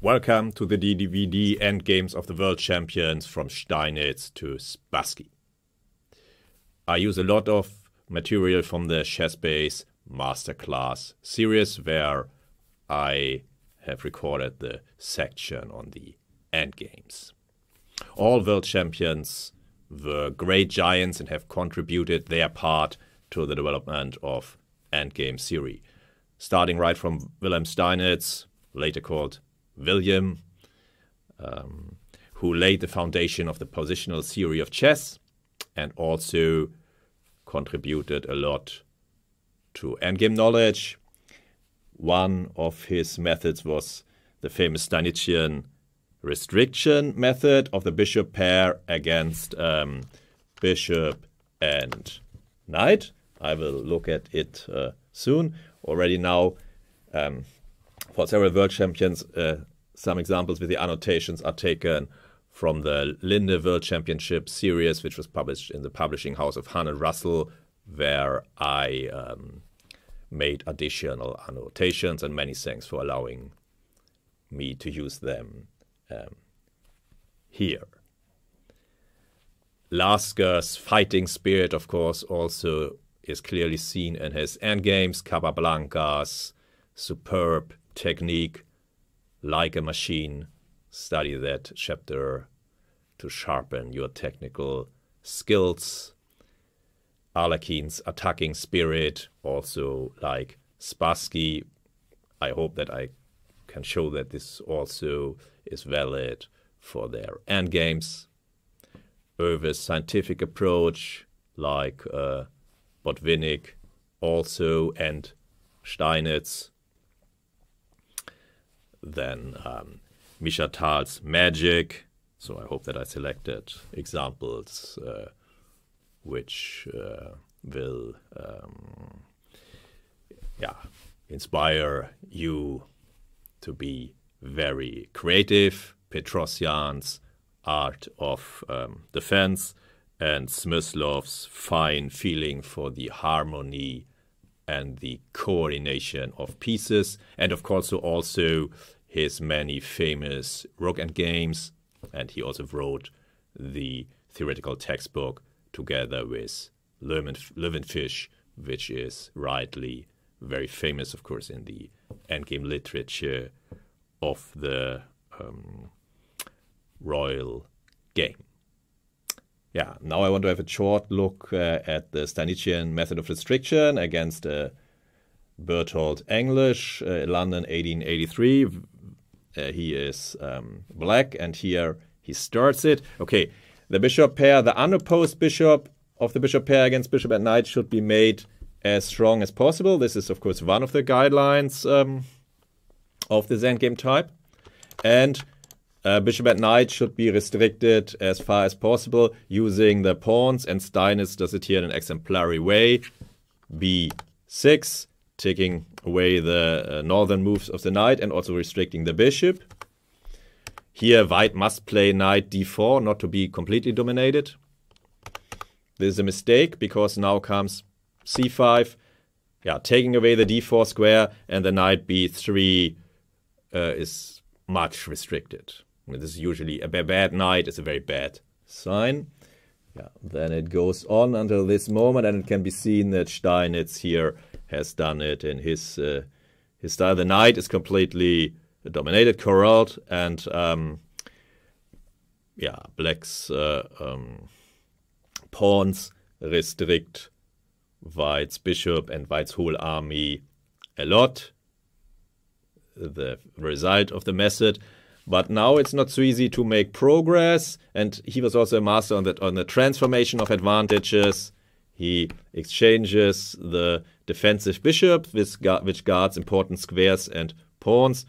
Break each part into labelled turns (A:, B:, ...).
A: Welcome to the DVD Endgames of the World Champions from Steinitz to Spassky. I use a lot of material from the Chessbase Masterclass series where I have recorded the section on the endgames. All world champions were great giants and have contributed their part to the development of endgame theory. Starting right from Wilhelm Steinitz, later called William, um, who laid the foundation of the positional theory of chess and also contributed a lot to endgame knowledge. One of his methods was the famous Steinitzian restriction method of the bishop pair against um, bishop and knight. I will look at it uh, soon. Already now, um, for several world champions, uh, some examples with the annotations are taken from the Linde World Championship series, which was published in the publishing house of Hannah Russell, where I um, made additional annotations. And many thanks for allowing me to use them um, here. Lasker's fighting spirit, of course, also is clearly seen in his endgames, Capablanca's superb technique, like a machine. Study that chapter to sharpen your technical skills. Alekhine's attacking spirit, also like Spassky. I hope that I can show that this also is valid for their endgames. Euwe's scientific approach, like uh, Botvinnik also, and Steinitz. Then um, Misha Tal's magic. So I hope that I selected examples uh, which uh, will um, yeah, inspire you to be very creative. Petrosian's art of um, defense and Smyslov's fine feeling for the harmony and the coordination of pieces, and of course also his many famous rook endgames, and he also wrote the theoretical textbook together with Löwenfisch, which is rightly very famous, of course, in the endgame literature of the um, royal game. Yeah, now I want to have a short look uh, at the Steinitzian method of restriction against uh, Berthold Englisch, uh, London 1883. Uh, he is um, black, and here he starts it. Okay, the bishop pair, the unopposed bishop of the bishop pair against bishop at knight should be made as strong as possible. This is, of course, one of the guidelines um, of this endgame type. And uh, bishop at knight should be restricted as far as possible using the pawns, and Steinitz does it here in an exemplary way. b6, taking away the uh, northern moves of the knight and also restricting the bishop. Here, white must play knight d4, not to be completely dominated. This is a mistake because now comes c5, yeah, taking away the d4 square, and the knight b3 uh, is much restricted. I mean, this is usually a bad knight, it's a very bad sign. Yeah, then it goes on until this moment, and it can be seen that Steinitz here has done it in his uh, his style. The knight is completely dominated, corralled, and um, yeah, black's uh, um, pawns restrict White's bishop and White's whole army a lot. The result of the method. But now it's not so easy to make progress. And he was also a master on that on the transformation of advantages. He exchanges the defensive bishop, which guards important squares and pawns,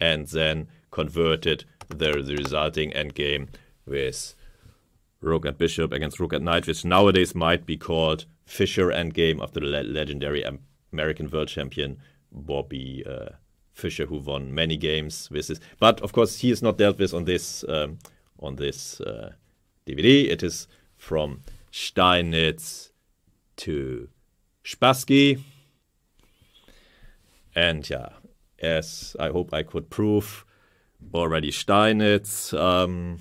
A: and then converted the, the resulting endgame with rook and bishop against rook and knight, which nowadays might be called Fischer endgame of the le legendary American world champion Bobby uh, Fischer, who won many games with this. But of course, he is not dealt with on this um, on this uh, DVD. It is from Steinitz to Spassky. And yeah, as I hope I could prove, already Steinitz um,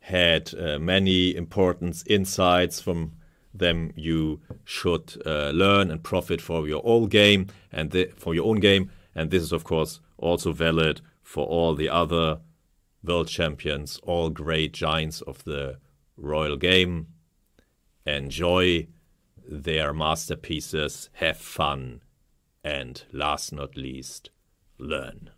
A: had uh, many important insights from them. You should uh, learn and profit for your own game and for your own game. And this is of course also valid for all the other world champions all great giants of the royal game enjoy their masterpieces. Have fun. And last not least learn